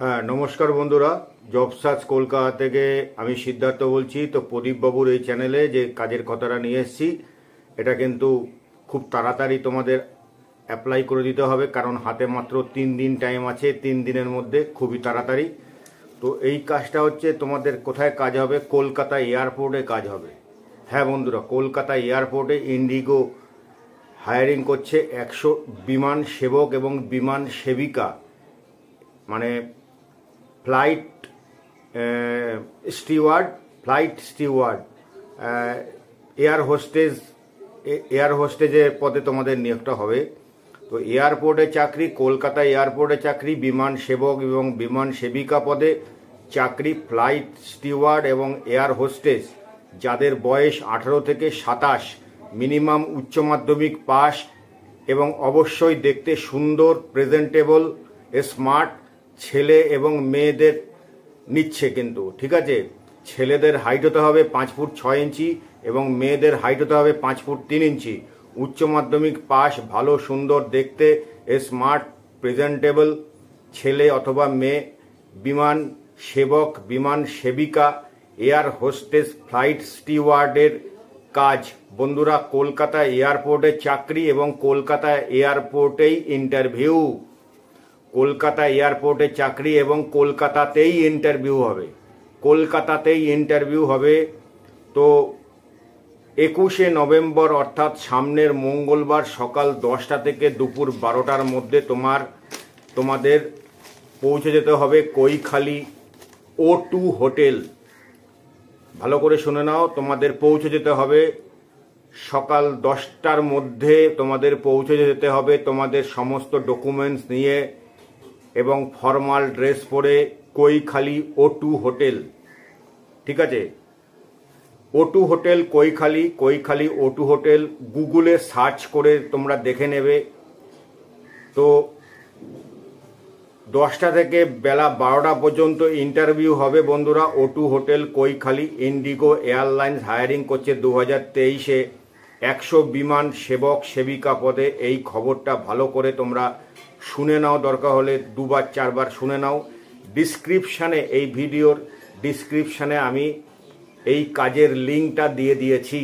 হ্যাঁ নমস্কার বন্ধুরা। জব সার্চ কলকাতা থেকে আমি সিদ্ধার্থ বলছি। তো প্রদীপবাবুর এই চ্যানেলে যে কাজের কথাটা নিয়ে এসেছি, এটা কিন্তু খুব তাড়াতাড়ি তোমাদের অ্যাপ্লাই করে দিতে হবে, কারণ হাতে মাত্র তিন দিন টাইম আছে, তিন দিনের মধ্যে খুবই তাড়াতাড়ি। তো এই কাজটা হচ্ছে তোমাদের কোথায় কাজ হবে? কলকাতা এয়ারপোর্টে কাজ হবে। হ্যাঁ বন্ধুরা কলকাতা এয়ারপোর্টে ইন্ডিগো হায়ারিং করছে একশো বিমান সেবক এবং বিমান সেবিকা। মানে flight steward flight steward air hostess air হোস্টেজের পদে তোমাদের নিয়োগটা হবে। তো এয়ারপোর্টে চাকরি, কলকাতা এয়ারপোর্টে চাকরি, বিমান সেবক এবং বিমান সেবিকা পদে চাকরি ফ্লাইট স্টিওয়ার্ড এবং এয়ার হোস্টেজ যাদের বয়স আঠারো থেকে সাতাশ মিনিমাম উচ্চ মাধ্যমিক পাস এবং অবশ্যই দেখতে সুন্দর প্রেজেন্টেবল স্মার্ট ছেলে এবং মেয়েদের নিচ্ছে কিন্তু, ঠিক আছে? ছেলেদের হাইট হতে হবে পাঁচ ফুট ছয় ইঞ্চি এবং মেয়েদের হাইট হতে হবে পাঁচ ফুট তিন ইঞ্চি। উচ্চ মাধ্যমিক পাস ভালো, সুন্দর, দেখতে স্মার্ট প্রেজেন্টেবল ছেলে অথবা মেয়ে, বিমান সেবক, বিমান সেবিকা এয়ার হোস্টেস ফ্লাইট স্টিওয়ার্ডের কাজ। বন্ধুরা, কলকাতা এয়ারপোর্টে চাকরি এবং কলকাতা এয়ারপোর্টেই ইন্টারভিউ কলকাতা এয়ারপোর্টে চাকরি এবং কলকাতাতেই ইন্টারভিউ হবে। কলকাতাতেই ইন্টারভিউ হবে। তো একুশে নভেম্বর, অর্থাৎ সামনের মঙ্গলবার সকাল দশটা থেকে দুপুর বারোটার মধ্যে তোমার, তোমাদের পৌঁছে যেতে হবে কৈখালি ও টু হোটেল। ভালো করে শুনে নাও, তোমাদের পৌঁছে যেতে হবে। সকাল দশটার মধ্যে তোমাদের পৌঁছে যেতে হবে তোমাদের সমস্ত ডকুমেন্টস নিয়ে। এবং ফর্মাল ড্রেস পরে কৈখালি টু হোটেল। ঠিক আছে? O two hotel, Kaikhali Kaikhali two hotel, গুগলে সার্চ করে তোমরা দেখে নেবে। তো দশটা থেকে বেলা বারোটা পর্যন্ত ইন্টারভিউ হবে বন্ধুরা O two hotel, Kaikhali Indigo airlines hiring করছে দু হাজার তেইশে। একশো বিমান সেবক সেবিকা পদে এই খবরটা ভালো করে তোমরা শুনে নাও, দরকার হলে দুবার, চারবার শুনে নাও। ডিসক্রিপশানে এই ভিডিওর ডিসক্রিপশানে আমি এই কাজের লিঙ্কটা দিয়ে দিয়েছি।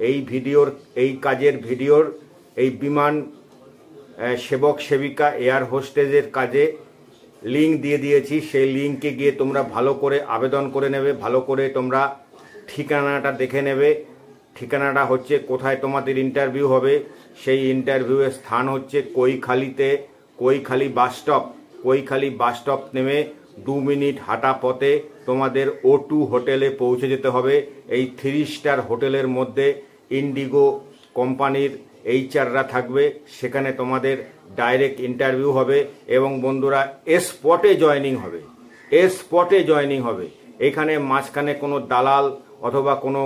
এই ভিডিওর, এই কাজের ভিডিওর, এই বিমান সেবক সেবিকা, এয়ার হোস্টেজের কাজে লিঙ্ক দিয়ে দিয়েছি। সেই লিঙ্কে গিয়ে তোমরা ভালো করে আবেদন করে নেবে, ভালো করে তোমরা ঠিকানাটা দেখে নেবে। ঠিকানাটা হচ্ছে কোথায় তোমাদের ইন্টারভিউ হবে। সেই ইন্টারভিউয়ের স্থান হচ্ছে কৈখালিতে Kaikhali bus stop Kaikhali bus stop নেমে দু মিনিট হাঁটা পথে তোমাদের ও টু হোটেলে পৌঁছে যেতে হবে। এই থ্রি স্টার হোটেলের মধ্যে ইন্ডিগো কোম্পানির এইচআররা থাকবে। সেখানে তোমাদের ডাইরেক্ট ইন্টারভিউ হবে এবং বন্ধুরা এ স্পটে জয়নিং হবে। এ স্পটে জয়নিং হবে। এখানে মাঝখানে কোনো দালাল অথবা কোনো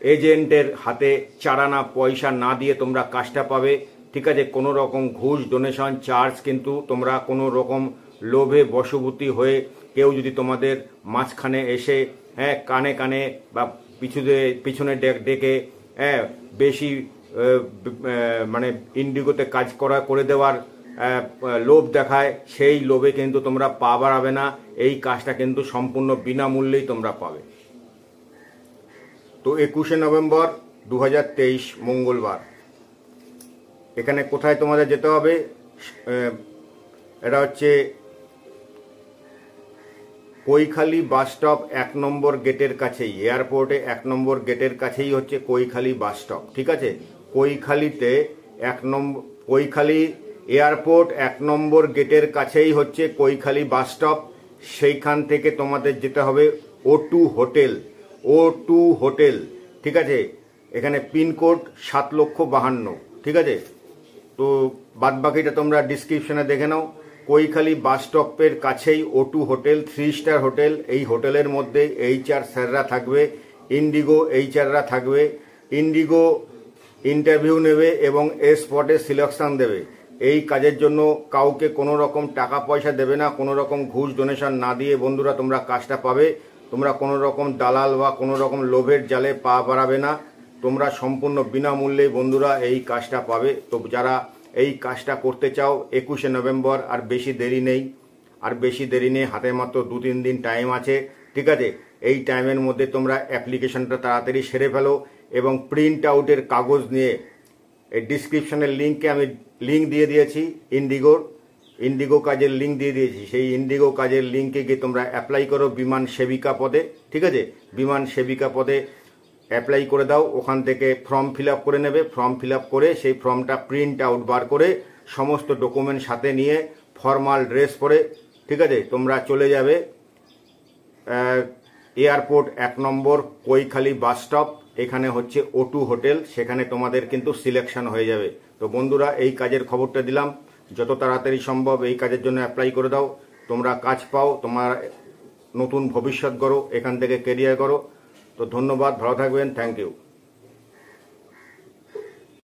এজেন্টের হাতে চারানা পয়সা না দিয়ে তোমরা কাজটা পাবে। ঠিক আছে, কোনো রকম ঘুষ ডোনেশন চার্জ কিন্তু তোমরা কোনো রকম লোভে বশবর্তী হয়ে কেউ যদি তোমাদের মাঝখানে এসে হ্যাঁ কানে কানে বা পিছুতে, পিছনে ডেকে হ্যাঁ বেশি মানে ইন্ডিগোতে কাজ করা, করে দেওয়ার লোভ দেখায়, সেই লোভে কিন্তু তোমরা পা বাড়াবে না। এই কাজটা কিন্তু সম্পূর্ণ বিনামূল্যেই তোমরা পাবে। তো একুশে নভেম্বর দু হাজার তেইশ মঙ্গলবার। এখানে কোথায় তোমাদের যেতে হবে? এটা হচ্ছে কৈখালি বাস স্টপ এক নম্বর গেটের কাছেই, এয়ারপোর্টে এক নম্বর গেটের কাছেই হচ্ছে কৈখালি বাস স্টপ, ঠিক আছে? কৈখালিতে এক নম্বর কৈখালি এয়ারপোর্ট এক নম্বর গেটের কাছেই হচ্ছে কৈখালি বাস স্টপ, সেইখান থেকে তোমাদের যেতে হবে O two hotel O two hotel, ঠিক আছে? এখানে পিনকোড সাত লক্ষ বাহান্ন, ঠিক আছে? তো বাদবাকিটা তোমরা ডিসক্রিপশনে দেখে নাও। কৈখালি বাস স্টপের কাছেই O two hotel three star hotel. এই হোটেলের মধ্যে এইচআর স্যাররা থাকবে ইন্ডিগো এইচআররা থাকবে ইন্ডিগো ইন্টারভিউ নেবে এবং এ স্পটে সিলেকশন দেবে। এই কাজের জন্য কাউকে কোনো রকম টাকা পয়সা দেবে না, কোনো রকম ঘুষ ডোনেশন না দিয়ে বন্ধুরা তোমরা কাজটা পাবে। তোমরা কোনো রকম দালাল বা কোনো রকম লোভের জালে পা বাড়াবে না। তোমরা সম্পূর্ণ বিনামূল্যে বন্ধুরা এই কাজটা পাবে। তো যারা এই কাজটা করতে চাও, একুশে নভেম্বর আর বেশি দেরি নেই। আর বেশি দেরি নেই, হাতে মাত্র দু তিন দিন টাইম আছে। ঠিক আছে? এই টাইমের মধ্যে তোমরা অ্যাপ্লিকেশনটা তাড়াতাড়ি সেরে ফেলো এবং প্রিন্ট আউটের কাগজ নিয়ে, এই ডিসক্রিপশনের লিঙ্কে আমি লিঙ্ক দিয়ে দিয়েছি ইন্ডিগোর ইন্ডিগো কাজের লিঙ্ক দিয়ে দিয়েছি। সেই ইন্ডিগো কাজের লিঙ্কে গিয়ে তোমরা অ্যাপ্লাই করো বিমান সেবিকা পদে। ঠিক আছে? বিমান সেবিকা পদে অ্যাপ্লাই করে দাও, ওখান থেকে ফর্ম ফিল করে নেবে। ফর্ম ফিল করে সেই ফর্মটা প্রিন্ট আউট বার করে সমস্ত ডকুমেন্ট সাথে নিয়ে ফর্মাল ড্রেস পরে, ঠিক আছে? তোমরা চলে যাবে এয়ারপোর্ট এক নম্বর কৈখালি বাস স্টপ এখানে হচ্ছে ওটু হোটেল সেখানে তোমাদের কিন্তু সিলেকশন হয়ে যাবে। তো বন্ধুরা, এই কাজের খবরটা দিলাম। যত তাড়াতাড়ি সম্ভব এই কাজের জন্য অ্যাপ্লাই করে দাও। তোমরা কাজ পাও, তোমার নতুন ভবিষ্যৎ করো এখান থেকে কেরিয়ার করো তো ধন্যবাদ ভালো থাকবেন থ্যাংক ইউ